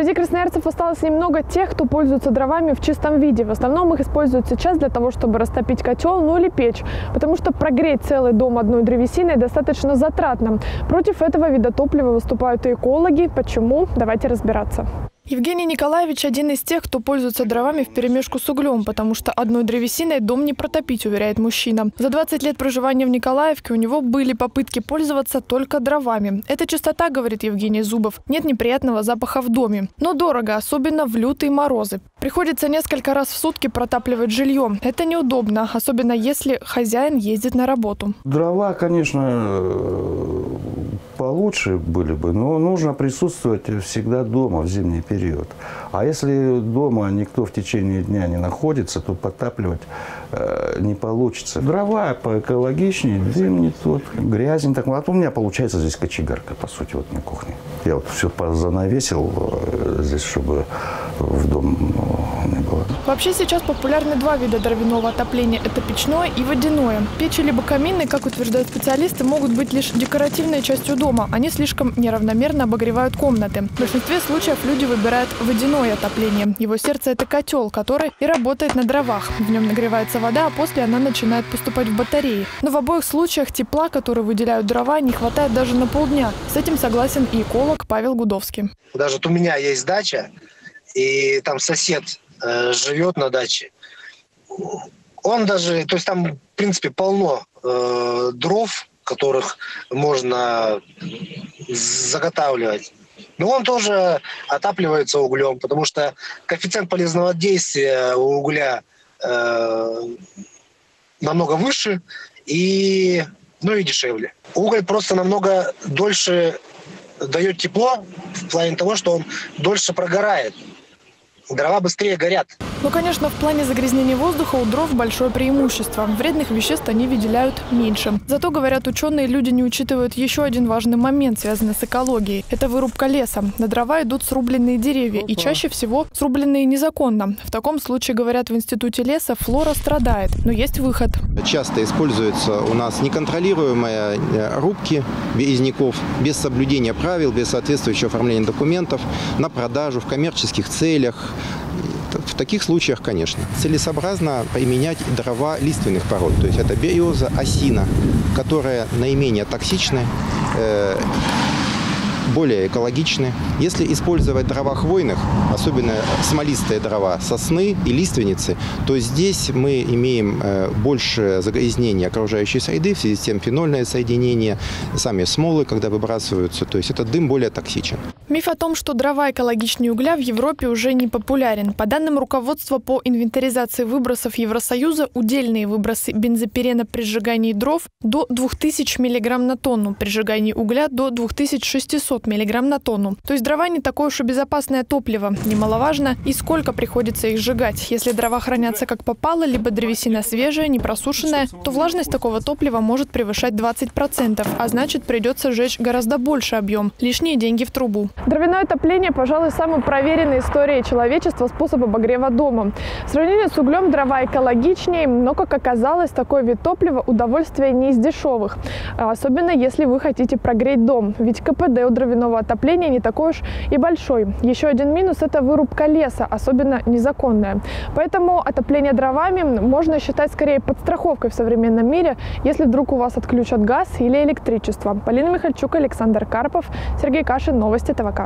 Среди красноярцев осталось немного тех, кто пользуется дровами в чистом виде. В основном их используют сейчас для того, чтобы растопить котел, ну или печь, потому что прогреть целый дом одной древесиной достаточно затратно. Против этого вида топлива выступают и экологи. Почему? Давайте разбираться. Евгений Николаевич один из тех, кто пользуется дровами в перемешку с углем, потому что одной древесиной дом не протопить, уверяет мужчина. За 20 лет проживания в Николаевке у него были попытки пользоваться только дровами. Это чистота, говорит Евгений Зубов. Нет неприятного запаха в доме. Но дорого, особенно в лютые морозы. Приходится несколько раз в сутки протапливать жилье. Это неудобно, особенно если хозяин ездит на работу. Дрова, конечно, получше были бы, но нужно присутствовать всегда дома в зимний период. А если дома никто в течение дня не находится, то подтапливать э, не получится. Дрова поэкологичнее, дым не тот, грязь не так. А то у меня получается здесь кочегарка, по сути, вот на кухне. Я вот все занавесил э, здесь, чтобы в дом ну, не было. Вообще сейчас популярны два вида дровяного отопления. Это печное и водяное. Печи либо камины, как утверждают специалисты, могут быть лишь декоративной частью дома. Они слишком неравномерно обогревают комнаты. В большинстве случаев люди выбирают водяное отопление. Его сердце – это котел, который и работает на дровах. В нем нагревается вода, а после она начинает поступать в батареи. Но в обоих случаях тепла, который выделяют дрова, не хватает даже на полдня. С этим согласен и эколог Павел Гудовский. Даже вот у меня есть дача, и там сосед э, живет на даче. Он даже, то есть там, в принципе, полно э, дров, которых можно заготавливать. Но он тоже отапливается углем, потому что коэффициент полезного действия у угля э, намного выше и, ну и дешевле. Уголь просто намного дольше дает тепло в плане того, что он дольше прогорает дрова быстрее горят. Ну, конечно, в плане загрязнения воздуха у дров большое преимущество. Вредных веществ они выделяют меньше. Зато, говорят ученые, люди не учитывают еще один важный момент, связанный с экологией. Это вырубка леса. На дрова идут срубленные деревья, и чаще всего срубленные незаконно. В таком случае, говорят в Институте леса, флора страдает. Но есть выход. Часто используются у нас неконтролируемые э, рубки березняков без соблюдения правил, без соответствующего оформления документов на продажу в коммерческих целях, в таких случаях, конечно, целесообразно применять дрова лиственных пород. То есть это береза, осина, которые наименее токсичны, э, более экологичны. Если использовать дрова хвойных, особенно смолистые дрова, сосны и лиственницы, то здесь мы имеем э, больше загрязнения окружающей среды, в связи с тем фенольное соединение, сами смолы, когда выбрасываются, то есть этот дым более токсичен. Миф о том, что дрова экологичнее угля в Европе уже не популярен. По данным руководства по инвентаризации выбросов Евросоюза, удельные выбросы бензопирена при сжигании дров до 2000 мг на тонну, при сжигании угля до 2600 500 мг на тонну. То есть дрова не такое уж и безопасное топливо. Немаловажно и сколько приходится их сжигать. Если дрова хранятся как попало, либо древесина свежая, не просушенная, то влажность такого топлива может превышать 20%, а значит придется сжечь гораздо больше объем. Лишние деньги в трубу. Дровяное отопление, пожалуй, самый проверенный историей человечества способ обогрева дома. В сравнении с углем дрова экологичнее, но, как оказалось, такой вид топлива удовольствие не из дешевых. Особенно если вы хотите прогреть дом. Ведь КПД у дровяного дровяного отопления не такой уж и большой. Еще один минус – это вырубка леса, особенно незаконная. Поэтому отопление дровами можно считать скорее подстраховкой в современном мире, если вдруг у вас отключат газ или электричество. Полина Михальчук, Александр Карпов, Сергей Кашин, Новости ТВК.